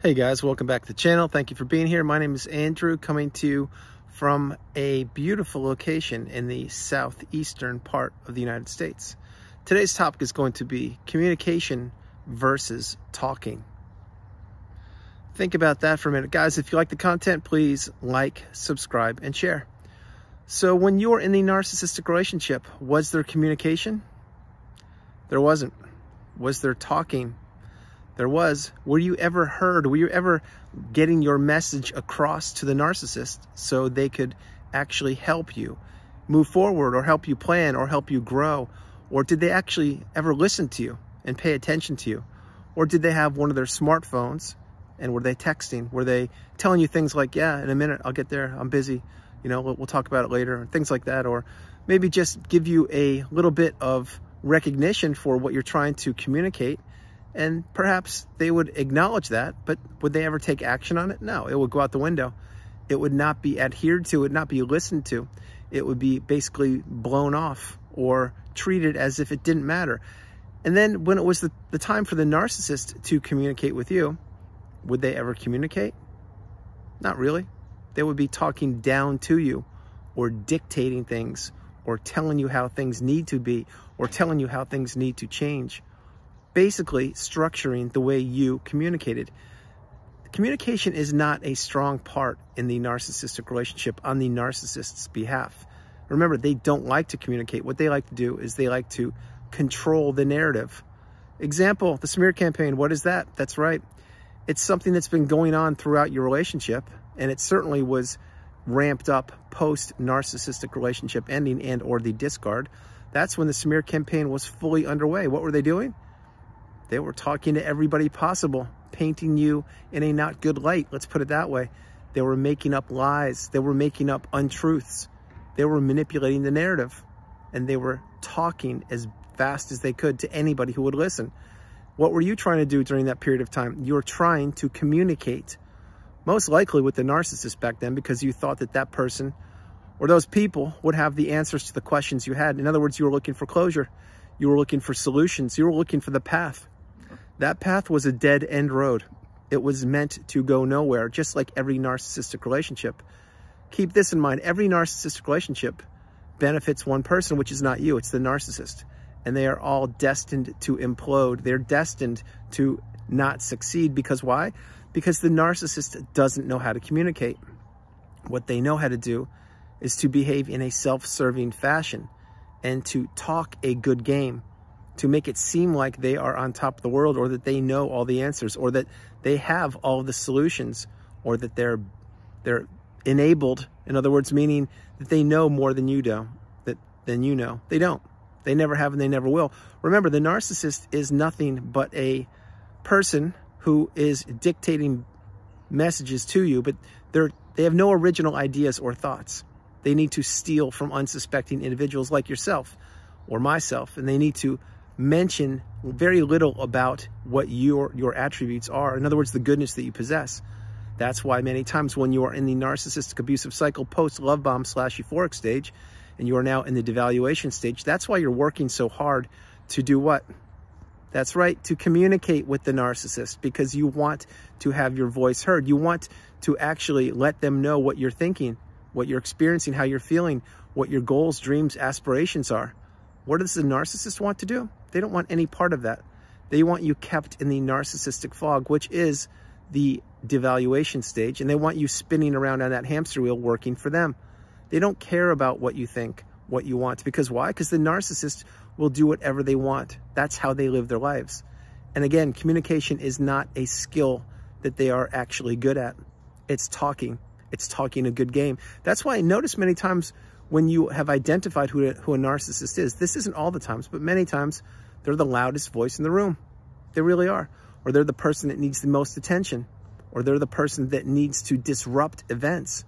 Hey guys, welcome back to the channel. Thank you for being here. My name is Andrew, coming to you from a beautiful location in the southeastern part of the United States. Today's topic is going to be communication versus talking. Think about that for a minute. Guys, if you like the content, please like, subscribe, and share. So when you're in the narcissistic relationship, was there communication? There wasn't. Was there talking? There was, were you ever heard? Were you ever getting your message across to the narcissist so they could actually help you move forward or help you plan or help you grow? Or did they actually ever listen to you and pay attention to you? Or did they have one of their smartphones and were they texting? Were they telling you things like, yeah, in a minute, I'll get there. I'm busy. You know, we'll, talk about it later, or things like that. Or maybe just give you a little bit of recognition for what you're trying to communicate and perhaps they would acknowledge that, but would they ever take action on it? No, it would go out the window. It would not be adhered to, it would not be listened to. It would be basically blown off or treated as if it didn't matter. And then when it was the, the time for the narcissist to communicate with you, would they ever communicate? Not really. They would be talking down to you or dictating things or telling you how things need to be or telling you how things need to change basically structuring the way you communicated. Communication is not a strong part in the narcissistic relationship on the narcissist's behalf. Remember, they don't like to communicate. What they like to do is they like to control the narrative. Example, the smear campaign. What is that? That's right. It's something that's been going on throughout your relationship, and it certainly was ramped up post narcissistic relationship ending and or the discard. That's when the smear campaign was fully underway. What were they doing? They were talking to everybody possible, painting you in a not good light. Let's put it that way. They were making up lies. They were making up untruths. They were manipulating the narrative and they were talking as fast as they could to anybody who would listen. What were you trying to do during that period of time? You were trying to communicate, most likely with the narcissist back then, because you thought that that person or those people would have the answers to the questions you had. In other words, you were looking for closure. You were looking for solutions. You were looking for the path. That path was a dead end road. It was meant to go nowhere, just like every narcissistic relationship. Keep this in mind. Every narcissistic relationship benefits one person, which is not you. It's the narcissist. And they are all destined to implode. They're destined to not succeed. Because why? Because the narcissist doesn't know how to communicate. What they know how to do is to behave in a self-serving fashion and to talk a good game to make it seem like they are on top of the world or that they know all the answers or that they have all the solutions or that they're they're enabled in other words meaning that they know more than you do that than you know. They don't. They never have and they never will. Remember the narcissist is nothing but a person who is dictating messages to you but they're they have no original ideas or thoughts. They need to steal from unsuspecting individuals like yourself or myself and they need to mention very little about what your, your attributes are. In other words, the goodness that you possess. That's why many times when you are in the narcissistic abusive cycle post love bomb slash euphoric stage, and you are now in the devaluation stage, that's why you're working so hard to do what? That's right, to communicate with the narcissist because you want to have your voice heard. You want to actually let them know what you're thinking, what you're experiencing, how you're feeling, what your goals, dreams, aspirations are. What does the narcissist want to do? They don't want any part of that. They want you kept in the narcissistic fog, which is the devaluation stage, and they want you spinning around on that hamster wheel working for them. They don't care about what you think, what you want. Because why? Because the narcissist will do whatever they want. That's how they live their lives. And again, communication is not a skill that they are actually good at. It's talking. It's talking a good game. That's why I notice many times when you have identified who a, who a narcissist is, this isn't all the times, but many times they're the loudest voice in the room. They really are. Or they're the person that needs the most attention. Or they're the person that needs to disrupt events.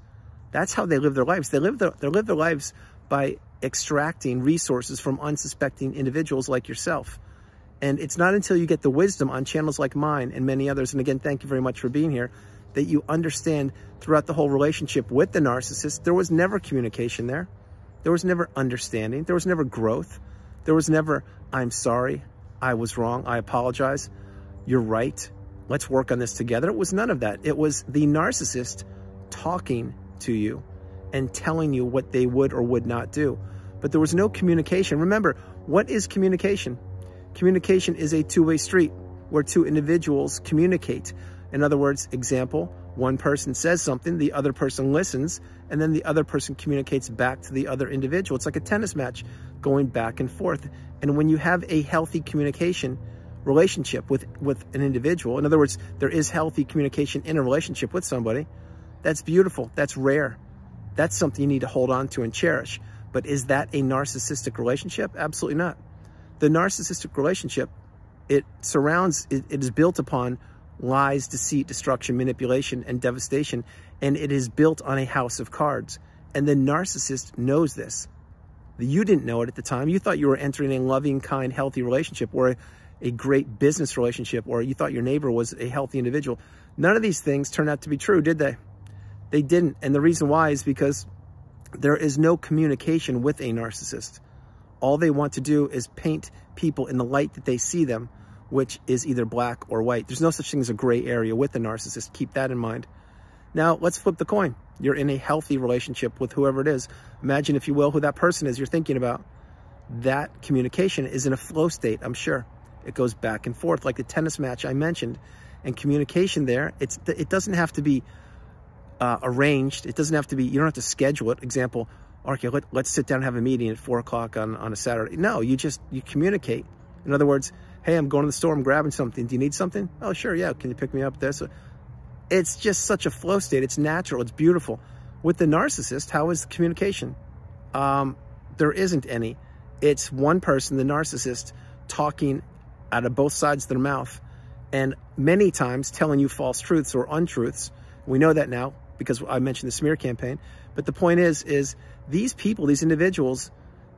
That's how they live their lives. They live their, they live their lives by extracting resources from unsuspecting individuals like yourself. And it's not until you get the wisdom on channels like mine and many others, and again, thank you very much for being here, that you understand throughout the whole relationship with the narcissist, there was never communication there. There was never understanding. There was never growth. There was never, I'm sorry, I was wrong, I apologize, you're right. let's work on this together. It was none of that. It was the narcissist talking to you and telling you what they would or would not do. But there was no communication. Remember, what is communication? Communication is a two-way street where two individuals communicate. In other words, example, one person says something, the other person listens, and then the other person communicates back to the other individual. It's like a tennis match going back and forth. And when you have a healthy communication relationship with, with an individual, in other words, there is healthy communication in a relationship with somebody, that's beautiful. That's rare. That's something you need to hold on to and cherish. But is that a narcissistic relationship? Absolutely not. The narcissistic relationship, it surrounds, it, it is built upon lies, deceit, destruction, manipulation, and devastation. And it is built on a house of cards. And the narcissist knows this. You didn't know it at the time. You thought you were entering a loving, kind, healthy relationship or a, a great business relationship or you thought your neighbor was a healthy individual. None of these things turned out to be true, did they? They didn't. And the reason why is because there is no communication with a narcissist. All they want to do is paint people in the light that they see them, which is either black or white. There's no such thing as a gray area with a narcissist. Keep that in mind. Now, let's flip the coin. You're in a healthy relationship with whoever it is. Imagine, if you will, who that person is you're thinking about. That communication is in a flow state, I'm sure. It goes back and forth like the tennis match I mentioned. And communication there, it's it doesn't have to be uh, arranged. It doesn't have to be, you don't have to schedule it. Example, okay, let, let's sit down and have a meeting at four o'clock on, on a Saturday. No, you just, you communicate. In other words, hey, I'm going to the store, I'm grabbing something. Do you need something? Oh, sure, yeah. Can you pick me up this? It's just such a flow state. It's natural. It's beautiful. With the narcissist, how is the communication? Um, there isn't any. It's one person, the narcissist, talking out of both sides of their mouth and many times telling you false truths or untruths. We know that now because I mentioned the smear campaign. But the point is, is these people, these individuals,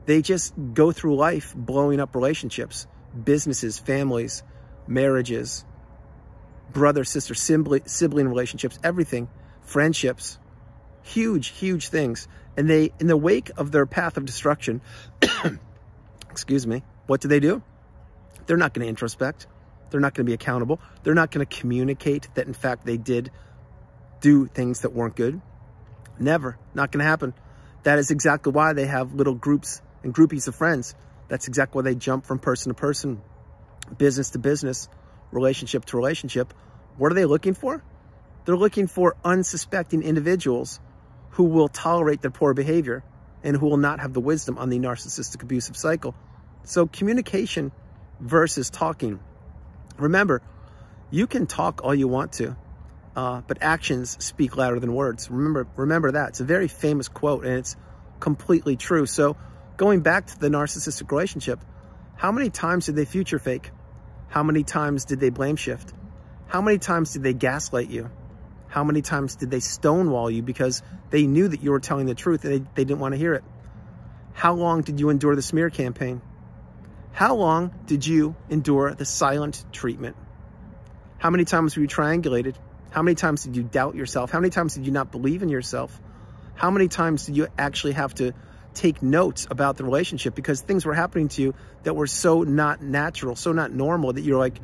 they just go through life blowing up relationships, businesses, families, marriages, brother, sister, sibling, sibling relationships, everything, friendships, huge, huge things. And they, in the wake of their path of destruction, excuse me, what do they do? They're not going to introspect. They're not going to be accountable. They're not going to communicate that, in fact, they did do things that weren't good. Never. Not going to happen. That is exactly why they have little groups and groupies of friends. That's exactly why they jump from person to person, business to business, relationship to relationship. What are they looking for? They're looking for unsuspecting individuals who will tolerate their poor behavior and who will not have the wisdom on the narcissistic abusive cycle. So communication versus talking. Remember, you can talk all you want to uh, but actions speak louder than words. Remember, remember that. It's a very famous quote, and it's completely true. So going back to the narcissistic relationship, how many times did they future fake? How many times did they blame shift? How many times did they gaslight you? How many times did they stonewall you because they knew that you were telling the truth and they, they didn't want to hear it? How long did you endure the smear campaign? How long did you endure the silent treatment? How many times were you triangulated? How many times did you doubt yourself? How many times did you not believe in yourself? How many times did you actually have to take notes about the relationship because things were happening to you that were so not natural, so not normal that you're like,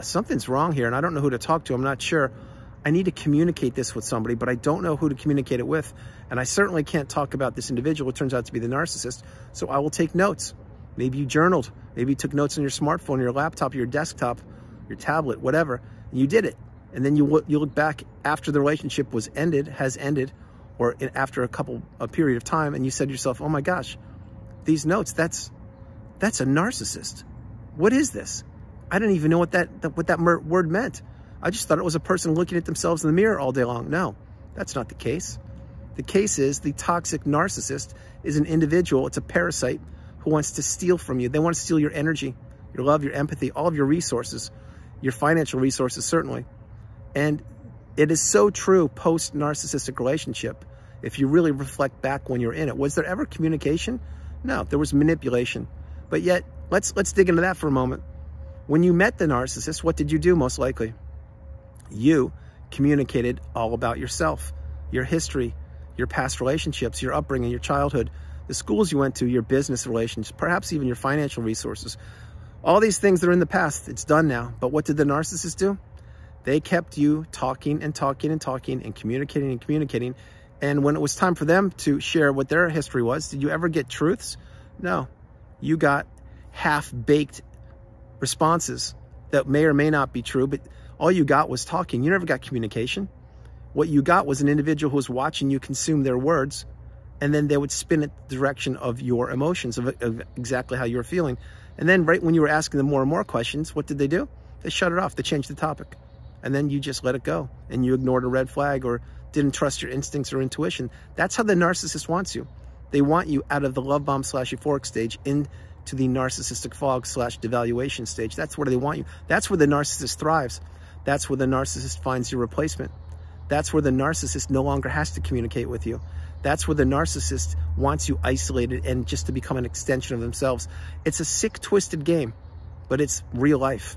something's wrong here and I don't know who to talk to. I'm not sure. I need to communicate this with somebody, but I don't know who to communicate it with. And I certainly can't talk about this individual who turns out to be the narcissist. So I will take notes. Maybe you journaled. Maybe you took notes on your smartphone, your laptop, your desktop, your tablet, whatever. And you did it. And then you, you look back after the relationship was ended, has ended, or after a couple, a period of time, and you said to yourself, oh my gosh, these notes, that's, that's a narcissist. What is this? I didn't even know what that, that what that word meant. I just thought it was a person looking at themselves in the mirror all day long. No, that's not the case. The case is the toxic narcissist is an individual, it's a parasite who wants to steal from you. They want to steal your energy, your love, your empathy, all of your resources, your financial resources, certainly. And it is so true post narcissistic relationship. If you really reflect back when you're in it, was there ever communication? No, there was manipulation. But yet, let's let's dig into that for a moment. When you met the narcissist, what did you do most likely? You communicated all about yourself, your history, your past relationships, your upbringing, your childhood, the schools you went to, your business relations, perhaps even your financial resources. All these things that are in the past, it's done now. But what did the narcissist do? They kept you talking and talking and talking and communicating and communicating. And when it was time for them to share what their history was, did you ever get truths? No. You got half-baked responses that may or may not be true, but all you got was talking. You never got communication. What you got was an individual who was watching you consume their words, and then they would spin it the direction of your emotions, of, of exactly how you were feeling. And then right when you were asking them more and more questions, what did they do? They shut it off. They changed the topic. And then you just let it go and you ignored a red flag or didn't trust your instincts or intuition. That's how the narcissist wants you. They want you out of the love bomb slash euphoric stage into the narcissistic fog slash devaluation stage. That's where they want you. That's where the narcissist thrives. That's where the narcissist finds your replacement. That's where the narcissist no longer has to communicate with you. That's where the narcissist wants you isolated and just to become an extension of themselves. It's a sick, twisted game, but it's real life.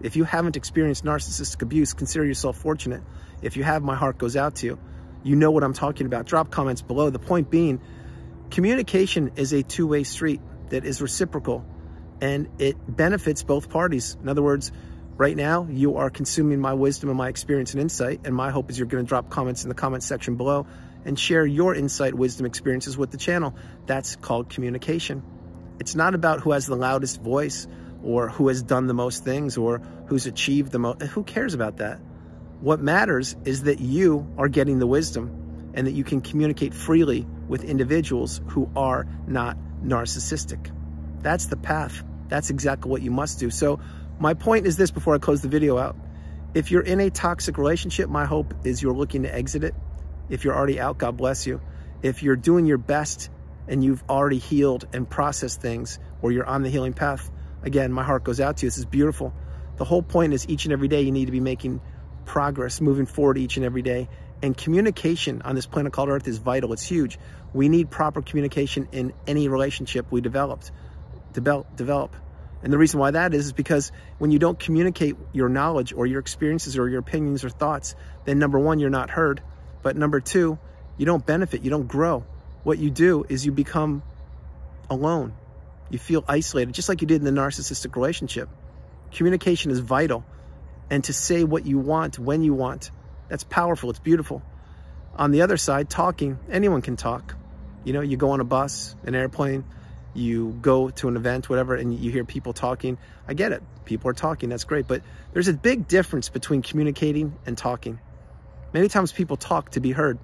If you haven't experienced narcissistic abuse, consider yourself fortunate. If you have, my heart goes out to you. You know what I'm talking about. Drop comments below. The point being, communication is a two-way street that is reciprocal and it benefits both parties. In other words, right now you are consuming my wisdom and my experience and insight and my hope is you're going to drop comments in the comment section below and share your insight, wisdom, experiences with the channel. That's called communication. It's not about who has the loudest voice or who has done the most things or who's achieved the most. Who cares about that? What matters is that you are getting the wisdom and that you can communicate freely with individuals who are not narcissistic. That's the path. That's exactly what you must do. So my point is this before I close the video out. If you're in a toxic relationship, my hope is you're looking to exit it. If you're already out, God bless you. If you're doing your best and you've already healed and processed things or you're on the healing path, again, my heart goes out to you. This is beautiful. The whole point is each and every day you need to be making progress, moving forward each and every day. And communication on this planet called Earth is vital. It's huge. We need proper communication in any relationship we developed, develop, develop. And the reason why that is, is because when you don't communicate your knowledge or your experiences or your opinions or thoughts, then number one, you're not heard. But number two, you don't benefit, you don't grow. What you do is you become alone. You feel isolated, just like you did in the narcissistic relationship. Communication is vital. And to say what you want when you want, that's powerful, it's beautiful. On the other side, talking, anyone can talk. You know, you go on a bus, an airplane, you go to an event, whatever, and you hear people talking. I get it. People are talking. That's great. But there's a big difference between communicating and talking. Many times people talk to be heard.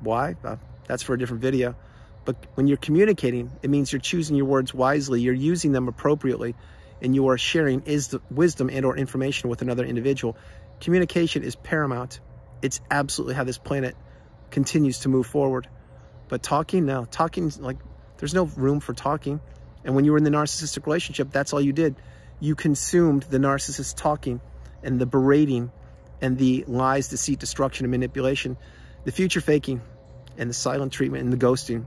Why? Uh, that's for a different video. But when you're communicating, it means you're choosing your words wisely, you're using them appropriately, and you are sharing is wisdom and or information with another individual. Communication is paramount. It's absolutely how this planet continues to move forward. But talking, now, Talking, like, there's no room for talking. And when you were in the narcissistic relationship, that's all you did. You consumed the narcissist talking and the berating and the lies, deceit, destruction, and manipulation, the future faking, and the silent treatment and the ghosting,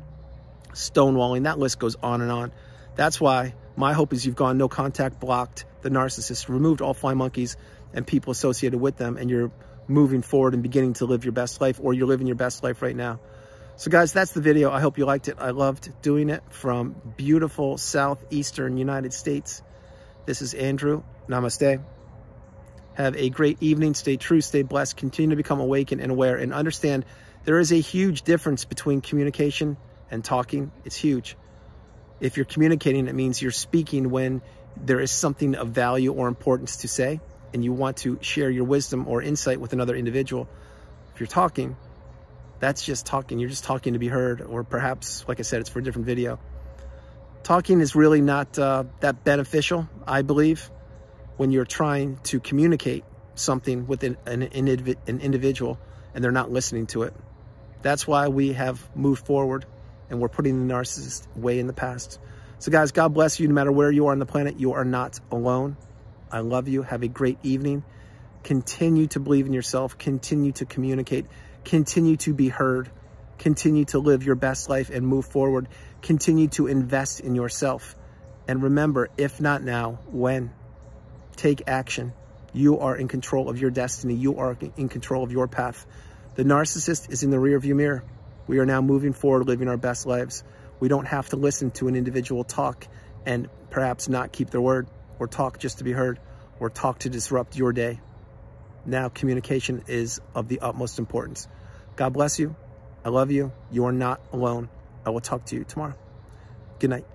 stonewalling, that list goes on and on. That's why my hope is you've gone no contact, blocked the narcissist, removed all fly monkeys and people associated with them, and you're moving forward and beginning to live your best life, or you're living your best life right now. So guys, that's the video. I hope you liked it. I loved doing it from beautiful southeastern United States. This is Andrew. Namaste. Have a great evening. Stay true, stay blessed. Continue to become awakened and aware and understand there is a huge difference between communication and talking. It's huge. If you're communicating, it means you're speaking when there is something of value or importance to say and you want to share your wisdom or insight with another individual. If you're talking, that's just talking. You're just talking to be heard or perhaps, like I said, it's for a different video. Talking is really not uh, that beneficial, I believe when you're trying to communicate something with an, an, an individual and they're not listening to it. That's why we have moved forward and we're putting the narcissist way in the past. So guys, God bless you. No matter where you are on the planet, you are not alone. I love you. Have a great evening. Continue to believe in yourself. Continue to communicate. Continue to be heard. Continue to live your best life and move forward. Continue to invest in yourself. And remember, if not now, when? Take action. You are in control of your destiny. You are in control of your path. The narcissist is in the rearview mirror. We are now moving forward, living our best lives. We don't have to listen to an individual talk and perhaps not keep their word or talk just to be heard or talk to disrupt your day. Now communication is of the utmost importance. God bless you. I love you. You are not alone. I will talk to you tomorrow. Good night.